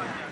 Yeah.